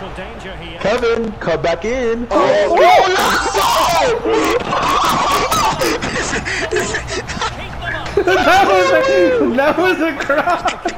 potential danger here. Kevin, come back in. Oh, oh, them up. that was a, that was a crop.